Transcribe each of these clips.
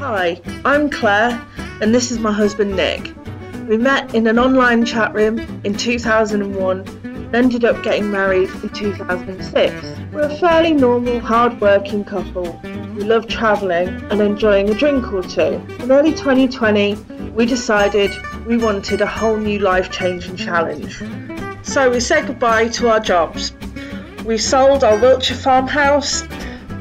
Hi, I'm Clare, and this is my husband Nick. We met in an online chat room in 2001 and ended up getting married in 2006. We're a fairly normal, hard-working couple who love travelling and enjoying a drink or two. In early 2020, we decided we wanted a whole new life-changing challenge. So we said goodbye to our jobs. We sold our Wiltshire farmhouse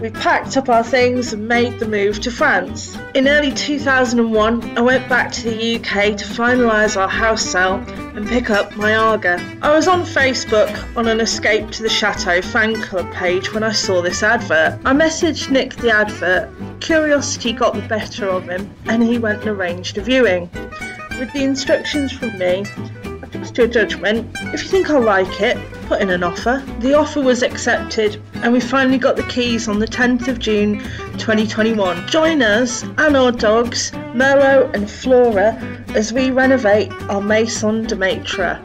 we packed up our things and made the move to France. In early 2001, I went back to the UK to finalise our house sale and pick up my Aga. I was on Facebook on an Escape to the Chateau fan club page when I saw this advert. I messaged Nick the advert, curiosity got the better of him, and he went and arranged a viewing. With the instructions from me, I trust your judgment. If you think I'll like it, put in an offer. The offer was accepted and we finally got the keys on the 10th of June 2021. Join us and our dogs, Merlot and Flora, as we renovate our Maison de Maitre.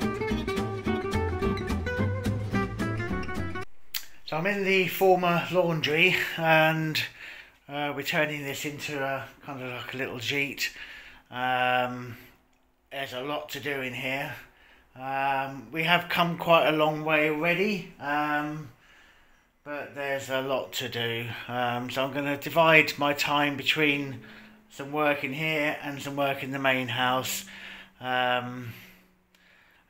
So I'm in the former laundry and uh, we're turning this into a kind of like a little gîte. Um, there's a lot to do in here. Um, we have come quite a long way already, um, but there's a lot to do. Um, so I'm going to divide my time between some work in here and some work in the main house, um,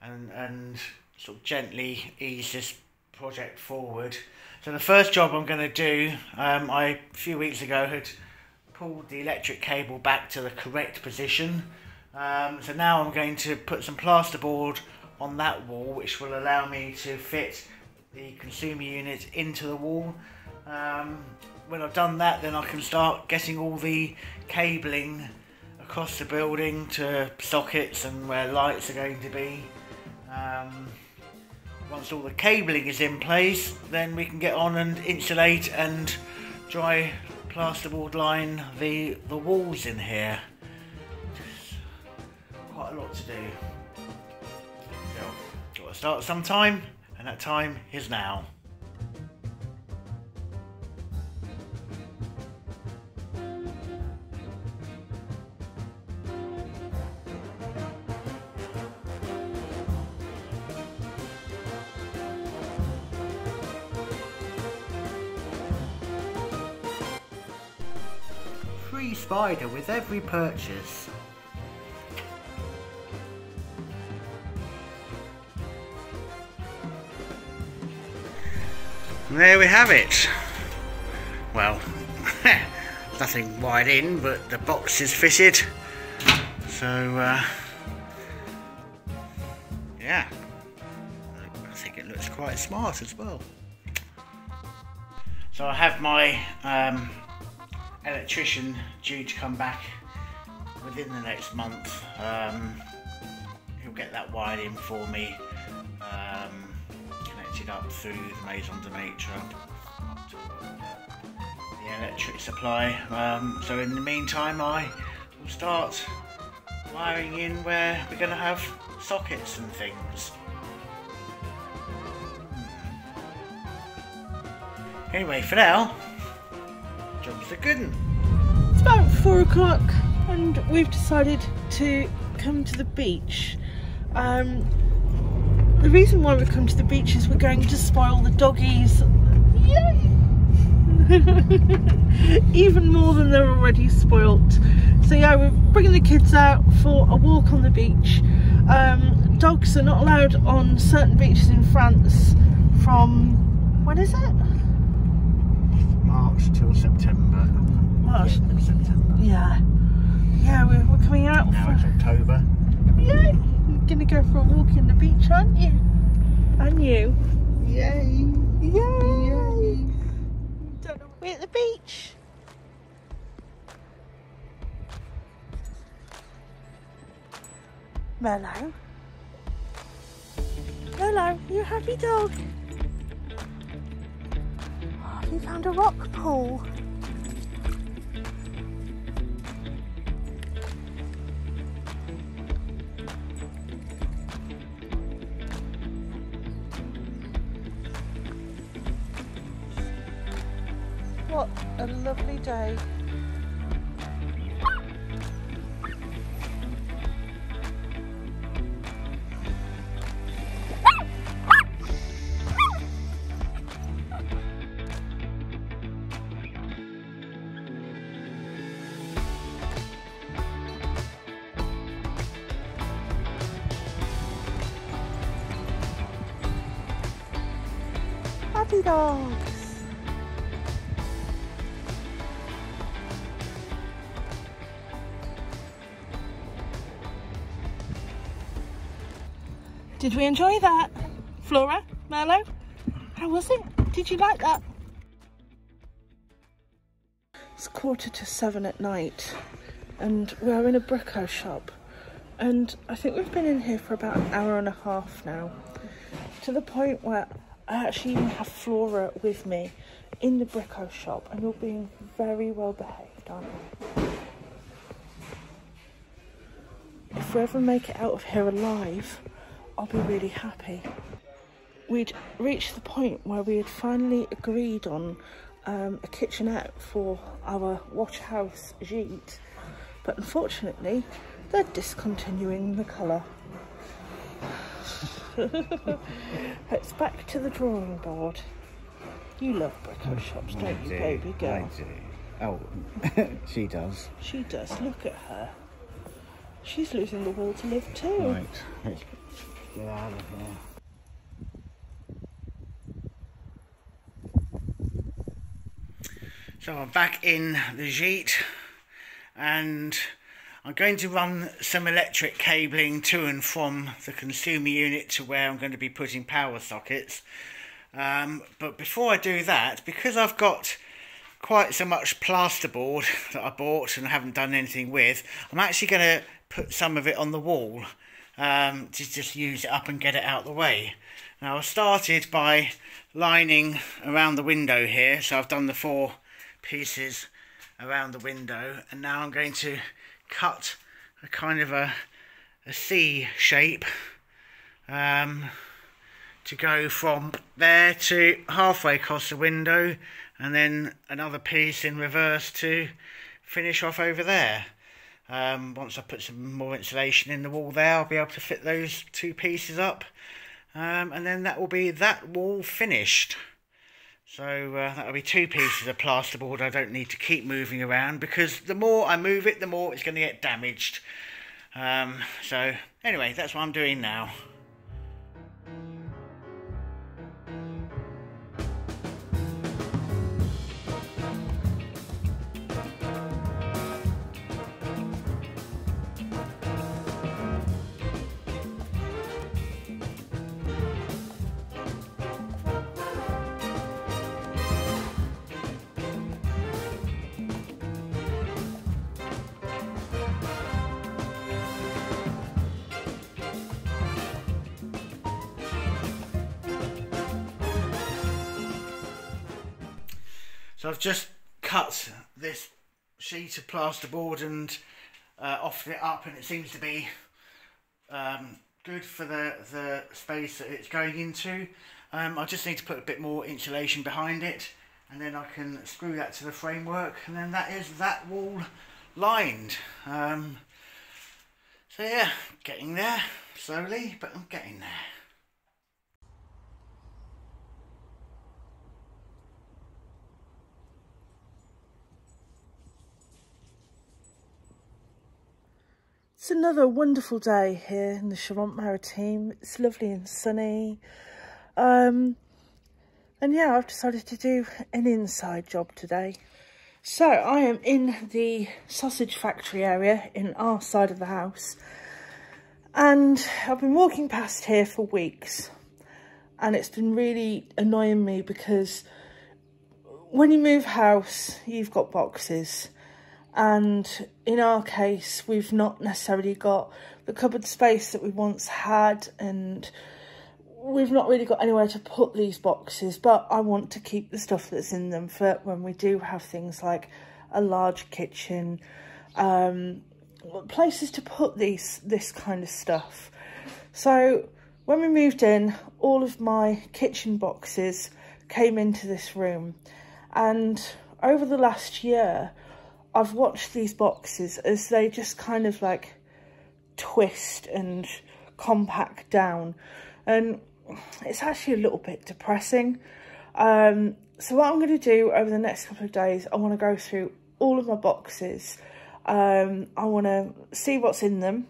and and sort of gently ease this project forward. So the first job I'm going to do, um, I a few weeks ago had pulled the electric cable back to the correct position. Um, so now I'm going to put some plasterboard on that wall which will allow me to fit the consumer unit into the wall. Um, when I've done that then I can start getting all the cabling across the building to sockets and where lights are going to be. Um, once all the cabling is in place then we can get on and insulate and dry plasterboard line the, the walls in here. quite a lot to do. To start sometime, and that time is now. Free spider with every purchase. And there we have it. Well, nothing wide in, but the box is fitted. So, uh, yeah, I think it looks quite smart as well. So I have my um, electrician due to come back within the next month. Um, he'll get that wired in for me. Up through the Maison de Maitre the electric supply. Um, so in the meantime I will start wiring in where we're going to have sockets and things. Anyway, for now, jobs are good. It's about four o'clock and we've decided to come to the beach. Um, the reason why we've come to the beach is we're going to spoil the doggies. Even more than they're already spoilt. So yeah, we're bringing the kids out for a walk on the beach. Um, dogs are not allowed on certain beaches in France from, when is it? March till September. March. September. Yeah. Yeah, we're, we're coming out. Now for, it's October. yeah, you're gonna go for a walk in the beach, aren't you? And you? Yay! Yay! Don't know. We're at the beach. Merlot. Merlot, you happy dog? Oh, have you found a rock pool? Day. Did we enjoy that? Flora, Merlot, how was it? Did you like that? It's quarter to seven at night and we're in a Brico shop and I think we've been in here for about an hour and a half now to the point where I actually even have Flora with me in the Brico shop and you're being very well behaved, aren't you? If we ever make it out of here alive, I'll be really happy. We'd reached the point where we had finally agreed on um, a kitchenette for our wash house gîte, but unfortunately they're discontinuing the colour. it's back to the drawing board. You love Brico shops, don't you, baby girl? I do. Oh, she does. She does. Look at her. She's losing the will to live too. Right. Get out of here. So I'm back in the Gîte and I'm going to run some electric cabling to and from the consumer unit to where I'm going to be putting power sockets. Um, but before I do that, because I've got quite so much plasterboard that I bought and haven't done anything with, I'm actually going to put some of it on the wall um, to just use it up and get it out of the way. Now I started by lining around the window here, so I've done the four pieces around the window and now I'm going to cut a kind of a, a C shape um, to go from there to halfway across the window and then another piece in reverse to finish off over there. Um, once I put some more insulation in the wall there I'll be able to fit those two pieces up um, and then that will be that wall finished. So uh, that'll be two pieces of plasterboard I don't need to keep moving around because the more I move it, the more it's going to get damaged. Um, so anyway, that's what I'm doing now. So I've just cut this sheet of plasterboard and uh, it up and it seems to be um, good for the, the space that it's going into. Um, I just need to put a bit more insulation behind it and then I can screw that to the framework and then that is that wall lined. Um, so yeah, getting there slowly, but I'm getting there. It's another wonderful day here in the Charente Maritime. It's lovely and sunny. Um, and yeah, I've decided to do an inside job today. So I am in the sausage factory area in our side of the house. And I've been walking past here for weeks. And it's been really annoying me because when you move house, you've got boxes and in our case we've not necessarily got the cupboard space that we once had and we've not really got anywhere to put these boxes but I want to keep the stuff that's in them for when we do have things like a large kitchen um, places to put these this kind of stuff. So when we moved in all of my kitchen boxes came into this room and over the last year I've watched these boxes as they just kind of like twist and compact down and it's actually a little bit depressing. Um, so what I'm going to do over the next couple of days, I want to go through all of my boxes. Um, I want to see what's in them.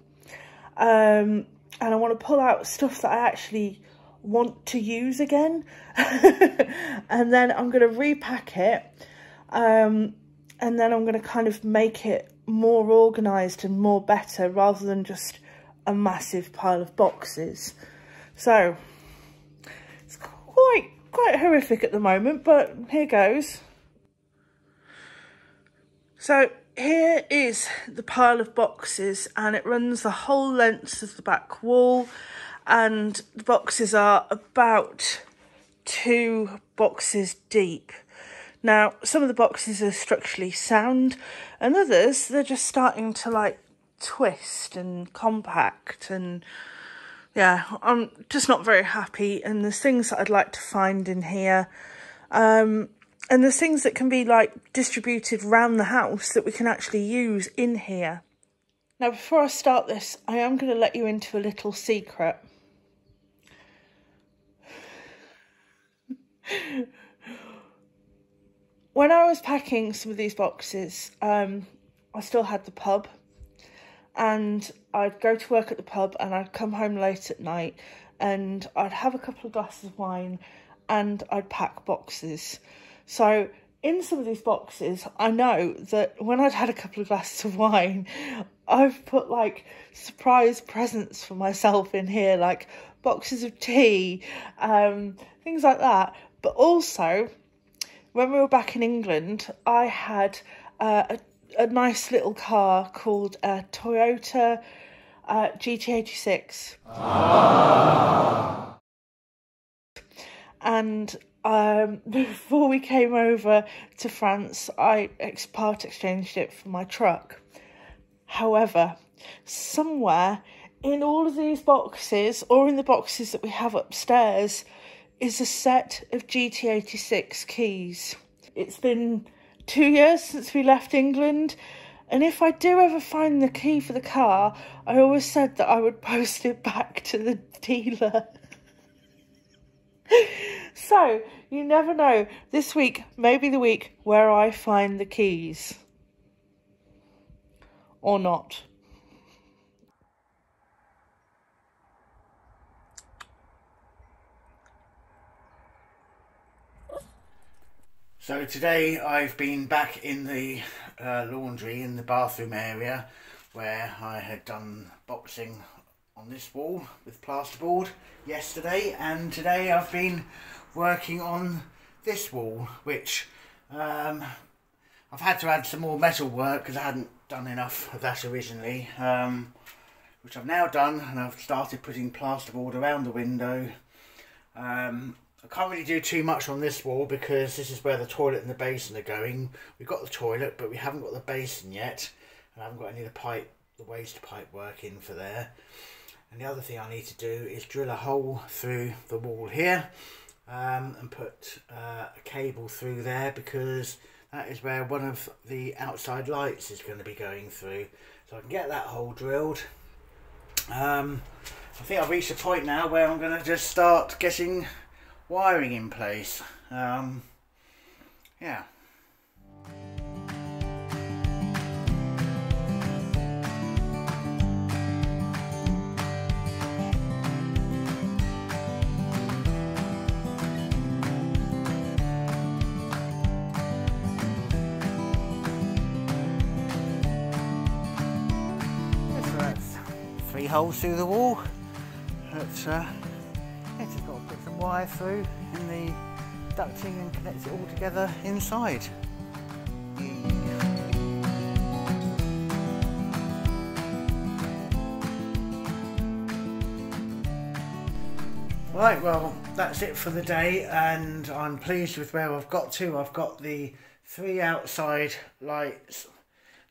Um, and I want to pull out stuff that I actually want to use again. and then I'm going to repack it. Um, and then I'm going to kind of make it more organised and more better rather than just a massive pile of boxes. So, it's quite, quite horrific at the moment, but here goes. So, here is the pile of boxes and it runs the whole length of the back wall and the boxes are about two boxes deep. Now, some of the boxes are structurally sound and others, they're just starting to like twist and compact and yeah, I'm just not very happy and there's things that I'd like to find in here. Um, and there's things that can be like distributed around the house that we can actually use in here. Now, before I start this, I am going to let you into a little secret. when I was packing some of these boxes, um, I still had the pub and I'd go to work at the pub and I'd come home late at night and I'd have a couple of glasses of wine and I'd pack boxes. So in some of these boxes, I know that when I'd had a couple of glasses of wine, I've put like surprise presents for myself in here, like boxes of tea, um, things like that. But also, when we were back in England, I had uh, a, a nice little car called a Toyota uh, GT86. Ah. And um, before we came over to France, I ex- part exchanged it for my truck. However, somewhere in all of these boxes, or in the boxes that we have upstairs, is a set of GT86 keys. It's been two years since we left England, and if I do ever find the key for the car, I always said that I would post it back to the dealer. so, you never know. This week may be the week where I find the keys. Or not. So today I've been back in the uh, laundry in the bathroom area where I had done boxing on this wall with plasterboard yesterday. And today I've been working on this wall which um, I've had to add some more metal work because I hadn't done enough of that originally um, which I've now done. And I've started putting plasterboard around the window um, I can't really do too much on this wall because this is where the toilet and the basin are going. We've got the toilet, but we haven't got the basin yet. And I haven't got any of the pipe, the waste pipe working for there. And the other thing I need to do is drill a hole through the wall here um, and put uh, a cable through there because that is where one of the outside lights is going to be going through. So I can get that hole drilled. Um, I think I've reached a point now where I'm going to just start getting wiring in place. Um, yeah. Holes through the wall. That's uh, wire through in the ducting and connect it all together inside. Right, well, that's it for the day, and I'm pleased with where I've got to. I've got the three outside lights,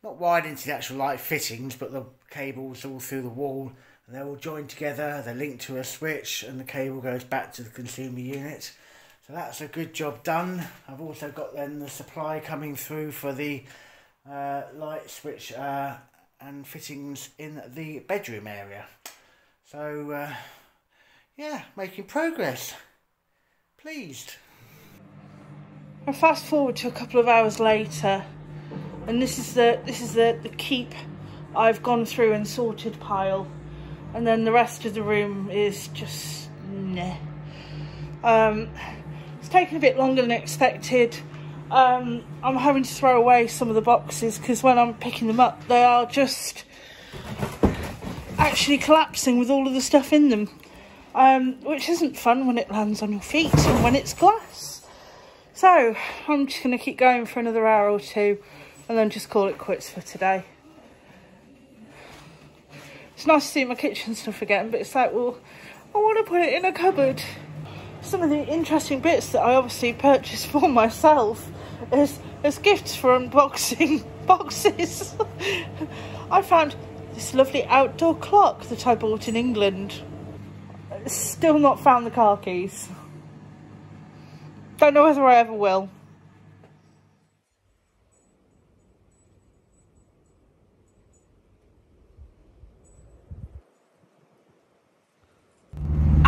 not wide into the actual light fittings, but the cables all through the wall, and they're all joined together. They're linked to a switch, and the cable goes back to the consumer unit. So that's a good job done. I've also got then the supply coming through for the uh, light switch uh, and fittings in the bedroom area. So, uh, yeah, making progress. Pleased. I fast forward to a couple of hours later, and this is the this is the the keep I've gone through and sorted pile, and then the rest of the room is just nah. Um, it's taken a bit longer than expected. Um, I'm having to throw away some of the boxes because when I'm picking them up, they are just actually collapsing with all of the stuff in them. Um, which isn't fun when it lands on your feet and when it's glass. So, I'm just going to keep going for another hour or two and then just call it quits for today. It's nice to see my kitchen stuff again, but it's like, well, I want to put it in a cupboard. Some of the interesting bits that I obviously purchased for myself is as gifts for unboxing boxes. I found this lovely outdoor clock that I bought in England. Still not found the car keys. Don't know whether I ever will.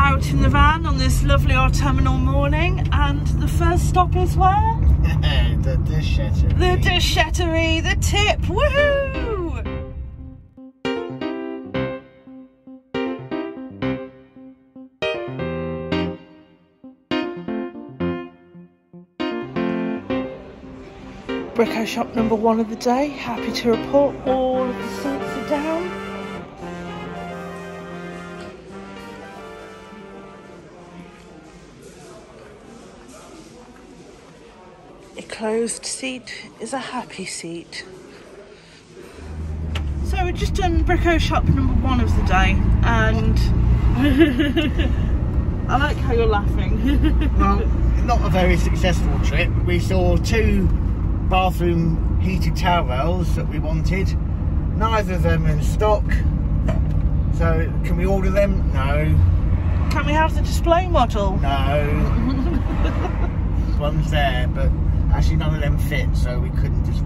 Out in the van on this lovely autumnal morning and the first stop is where? the Déchetterie. The Déchetterie, the tip, woohoo! Brico shop number one of the day. Happy to report all of the seats closed seat is a happy seat. So we've just done Brico shop number one of the day and I like how you're laughing. well, not a very successful trip. We saw two bathroom heated towel rails that we wanted. Neither of them in stock. So can we order them? No. Can we have the display model? No. One's there, but Actually, none of them fit, so we couldn't just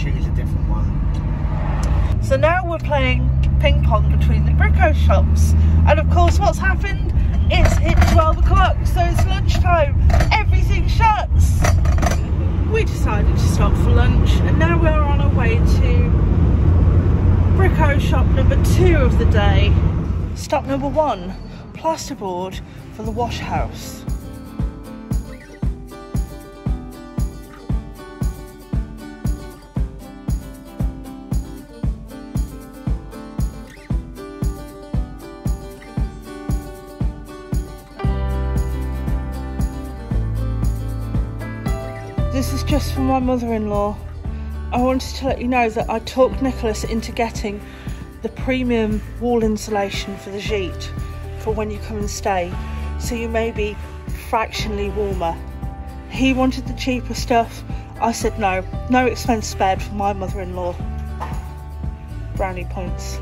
choose a different one. So now we're playing ping pong between the Brico shops. And of course, what's happened? It's hit 12 o'clock, so it's lunchtime. Everything shuts. We decided to stop for lunch, and now we're on our way to Brico shop number two of the day. Stop number one, plasterboard for the wash house. My mother-in-law. I wanted to let you know that I talked Nicholas into getting the premium wall insulation for the gîte for when you come and stay, so you may be fractionally warmer. He wanted the cheaper stuff. I said no, no expense spared for my mother-in-law. Brownie points.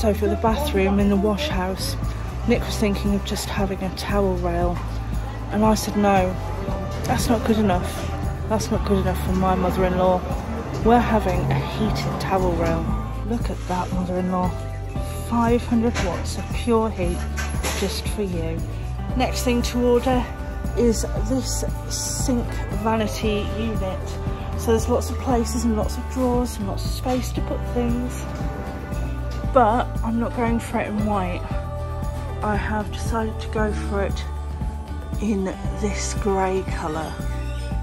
So for the bathroom in the wash house, Nick was thinking of just having a towel rail. And I said, no, that's not good enough. That's not good enough for my mother-in-law. We're having a heated towel rail. Look at that, mother-in-law. 500 watts of pure heat just for you. Next thing to order is this sink vanity unit. So there's lots of places and lots of drawers and lots of space to put things but I'm not going for it in white. I have decided to go for it in this grey colour.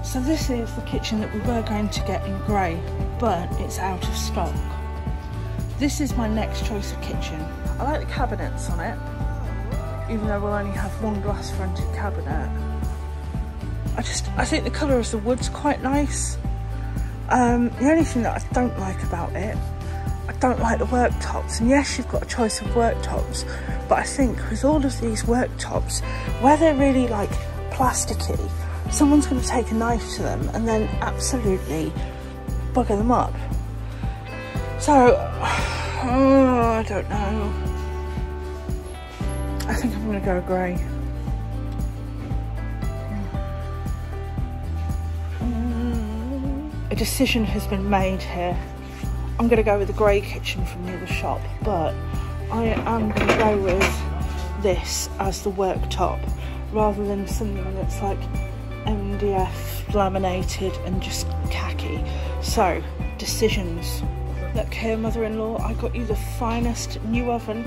So this is the kitchen that we were going to get in grey, but it's out of stock. This is my next choice of kitchen. I like the cabinets on it, even though we'll only have one glass fronted cabinet. I just, I think the colour of the wood's quite nice. Um, the only thing that I don't like about it I don't like the worktops. And yes, you've got a choice of worktops, but I think with all of these worktops, where they're really like plasticky, someone's going to take a knife to them and then absolutely bugger them up. So, oh, I don't know. I think I'm going to go grey. A decision has been made here. I'm going to go with the grey kitchen from the other shop, but I am going to go with this as the worktop rather than something that's like MDF laminated and just khaki. So, decisions. Look here, mother in law, I got you the finest new oven.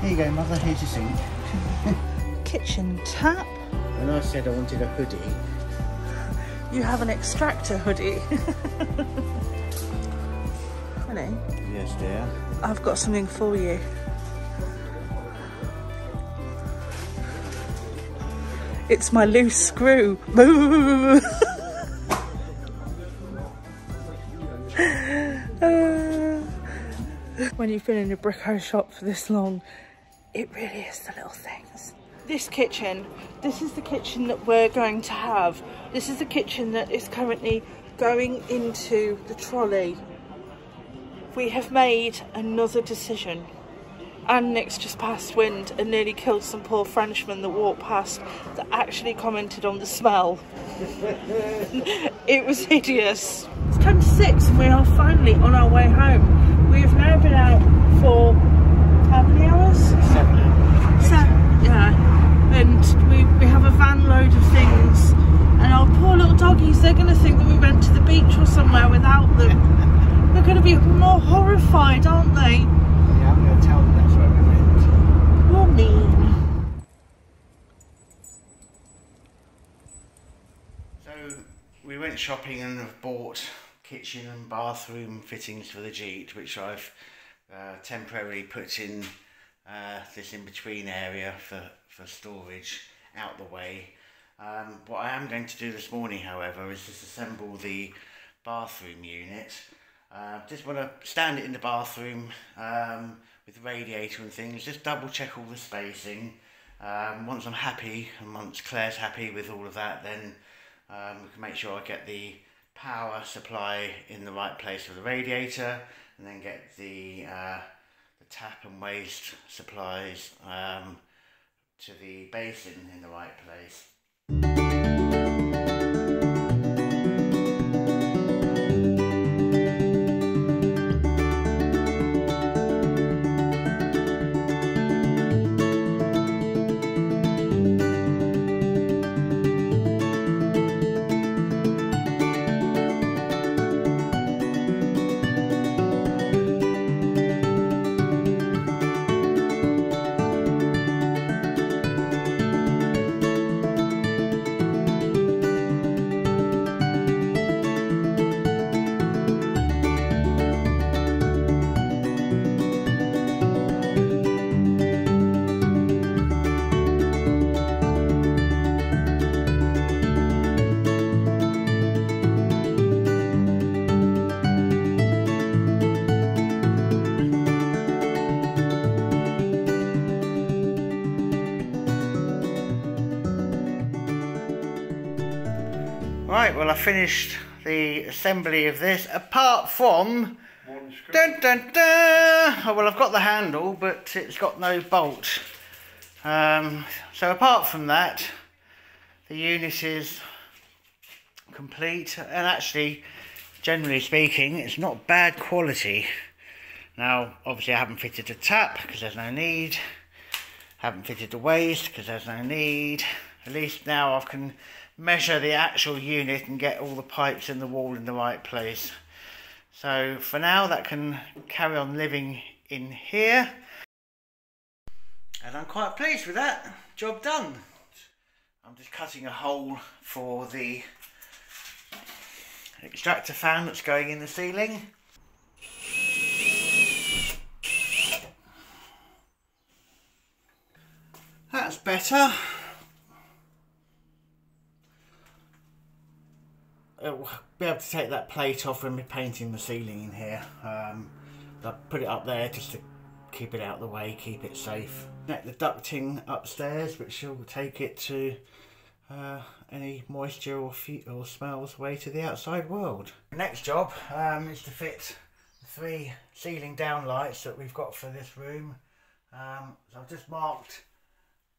Here you go, mother, here's your sink. Kitchen tap. When I said I wanted a hoodie, You have an extractor hoodie. Dear. I've got something for you. It's my loose screw. When you've been in a brico shop for this long, it really is the little things. This kitchen, this is the kitchen that we're going to have. This is the kitchen that is currently going into the trolley. We have made another decision. And Nick's just passed wind and nearly killed some poor Frenchman that walked past that actually commented on the smell. it was hideous. It's 10 to 6 and we are finally on our way home. We have now been out for how many hours? Seven. So, yeah, and we, we have a van load of things, and our poor little doggies, they're going to think that we went to the beach or somewhere without them. They're going to be more horrified, aren't they? Yeah, I'm going to tell them that's where we went. You're mean. So we went shopping and have bought kitchen and bathroom fittings for the gîte, which I've uh, temporarily put in uh, this in between area for, for storage out the way. Um, what I am going to do this morning, however, is disassemble the bathroom unit. Uh, just want to stand it in the bathroom um, with the radiator and things, just double check all the spacing. Um, once I'm happy and once Clare's happy with all of that, then um, we can make sure I get the power supply in the right place for the radiator and then get the, uh, the tap and waste supplies um, to the basin in the right place. I finished the assembly of this, apart from... Dun, dun, dun. Oh, well I've got the handle, but it's got no bolt. Um, so apart from that, the unit is complete, and actually, generally speaking, it's not bad quality. Now, obviously I haven't fitted the tap, because there's no need. Haven't fitted the waste, because there's no need. At least now I can measure the actual unit and get all the pipes in the wall in the right place. So for now that can carry on living in here. And I'm quite pleased with that. Job done. I'm just cutting a hole for the extractor fan that's going in the ceiling. That's better. I'll be able to take that plate off when we're painting the ceiling in here. Um, I put it up there just to keep it out of the way, keep it safe. Net the ducting upstairs, which will take it to uh, any moisture or, or smells away to the outside world. Next job um, is to fit the three ceiling down lights that we've got for this room. Um, so I've just marked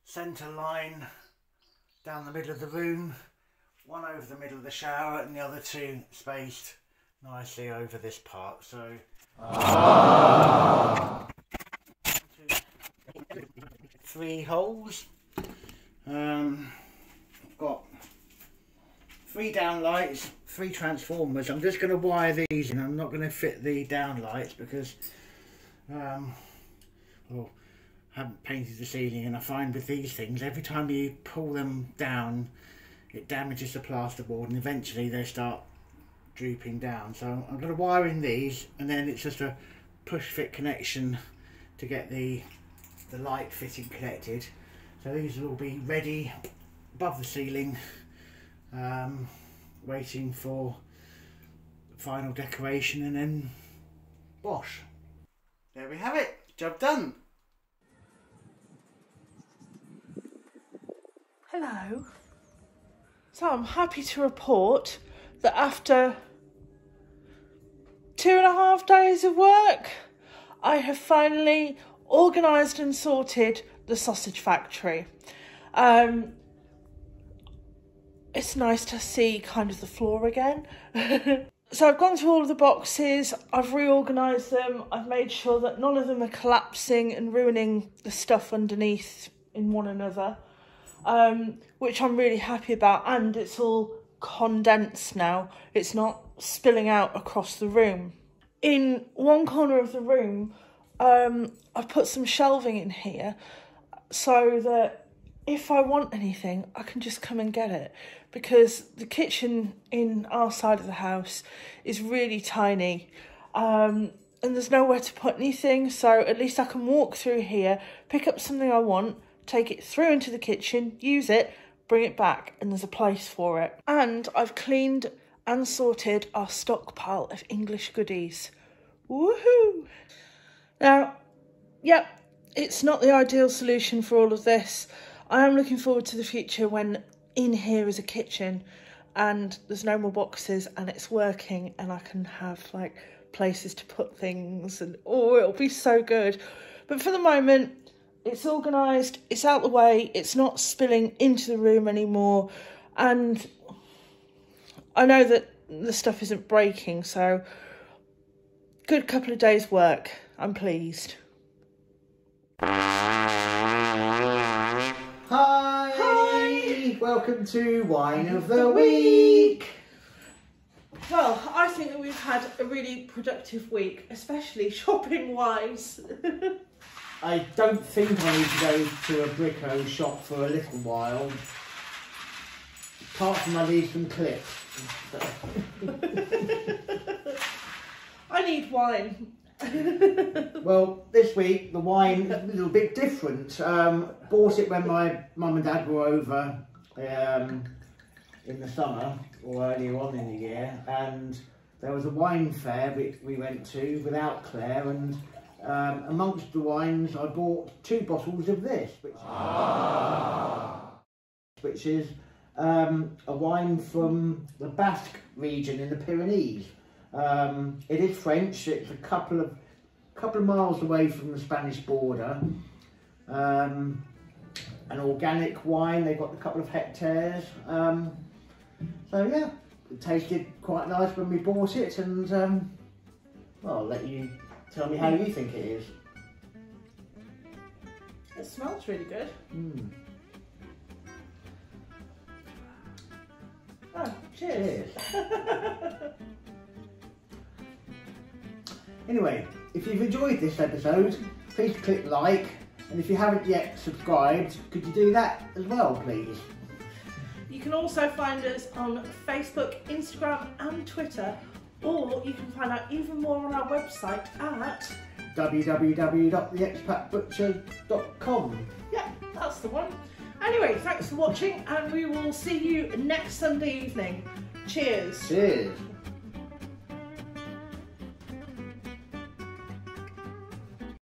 centre line down the middle of the room one over the middle of the shower and the other two spaced nicely over this part. So three holes. Um, I've got three down lights, three transformers. I'm just going to wire these and I'm not going to fit the down lights because um, well, I haven't painted the ceiling and I find with these things, every time you pull them down, it damages the plasterboard and eventually they start drooping down. So I'm going to wire in these and then it's just a push fit connection to get the, the light fitting connected. So these will be ready above the ceiling um, waiting for final decoration and then wash. There we have it, job done. Hello. So I'm happy to report that after two and a half days of work, I have finally organised and sorted the sausage factory. Um, it's nice to see kind of the floor again. so I've gone through all of the boxes, I've reorganised them, I've made sure that none of them are collapsing and ruining the stuff underneath in one another, um, which I'm really happy about, and it's all condensed now, it's not spilling out across the room. In one corner of the room, um, I've put some shelving in here so that if I want anything, I can just come and get it because the kitchen in our side of the house is really tiny um, and there's nowhere to put anything. So at least I can walk through here, pick up something I want, take it through into the kitchen, use it, bring it back, and there's a place for it. And I've cleaned and sorted our stockpile of English goodies. Woohoo! Now, yep, it's not the ideal solution for all of this. I am looking forward to the future when in here is a kitchen and there's no more boxes and it's working and I can have like places to put things and oh it'll be so good but for the moment it's organised it's out the way it's not spilling into the room anymore and I know that the stuff isn't breaking so good couple of days work I'm pleased Hi! Hi! welcome to Wine of the Week. Well, I think that we've had a really productive week, especially shopping wise. I don't think I need to go to a Brico shop for a little while. Apart from I need some clips. I need wine. well, this week the wine is a little bit different. Um, bought it when my mum and dad were over um, in the summer or earlier on in the year and there was a wine fair we, we went to without Clare and um, amongst the wines I bought two bottles of this which, ah. which is um, a wine from the Basque region in the Pyrenees. Um, it is French, it's a couple of couple of miles away from the Spanish border. Um, an organic wine. They've got a couple of hectares. Um, so yeah, it tasted quite nice when we bought it and um, well, I'll let you tell me how you think it is. It smells really good. Mm. Oh, cheers. cheers. anyway, if you've enjoyed this episode, please click like, and if you haven't yet subscribed, could you do that as well, please? You can also find us on Facebook, Instagram and Twitter, or you can find out even more on our website at www.theexpatbutcher.com. Yeah, that's the one. Anyway, thanks for watching and we will see you next Sunday evening. Cheers. Cheers.